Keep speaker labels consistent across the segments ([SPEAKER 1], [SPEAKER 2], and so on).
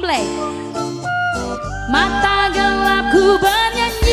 [SPEAKER 1] Black Mata gelapku bernyanyi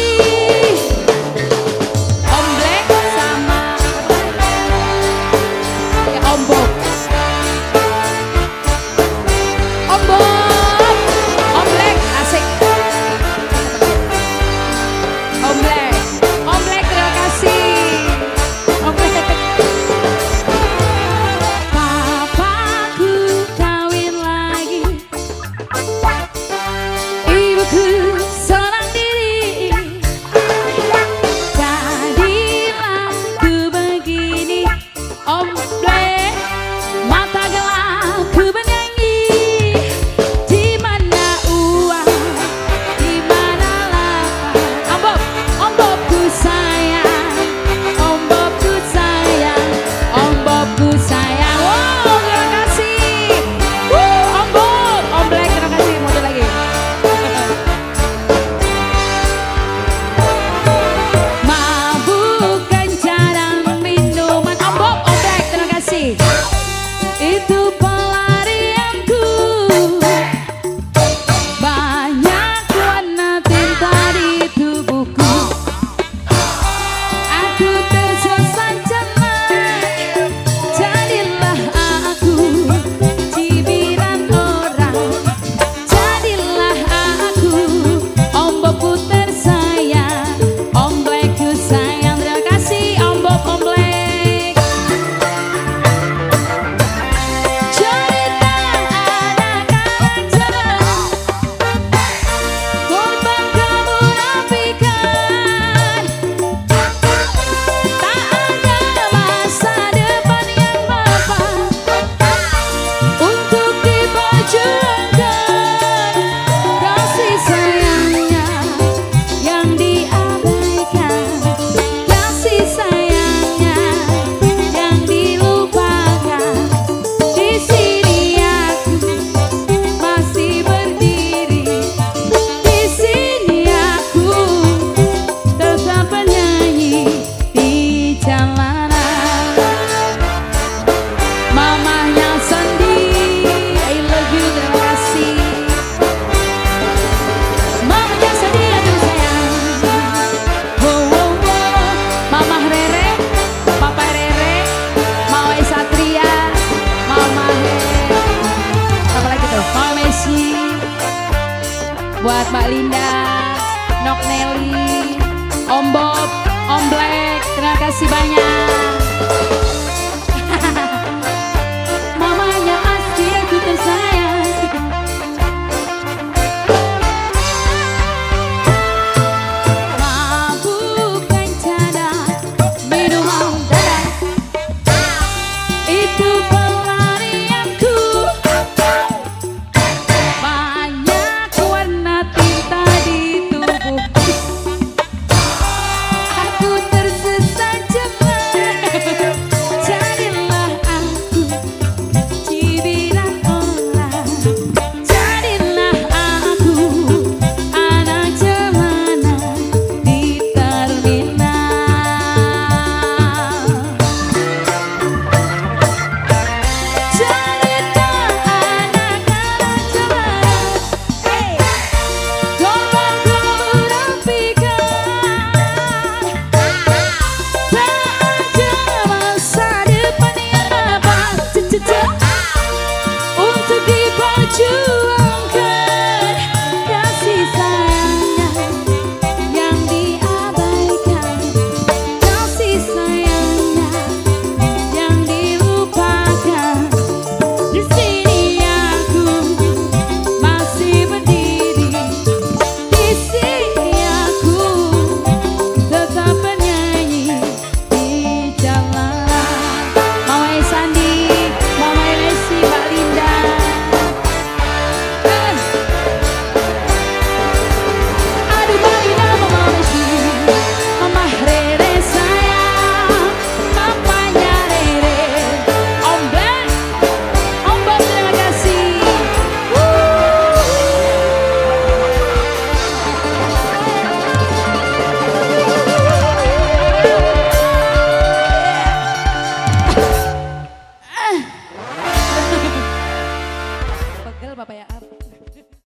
[SPEAKER 1] buat Mbak Linda, Nok Nelly, Om Bob, Om Black, terima kasih banyak.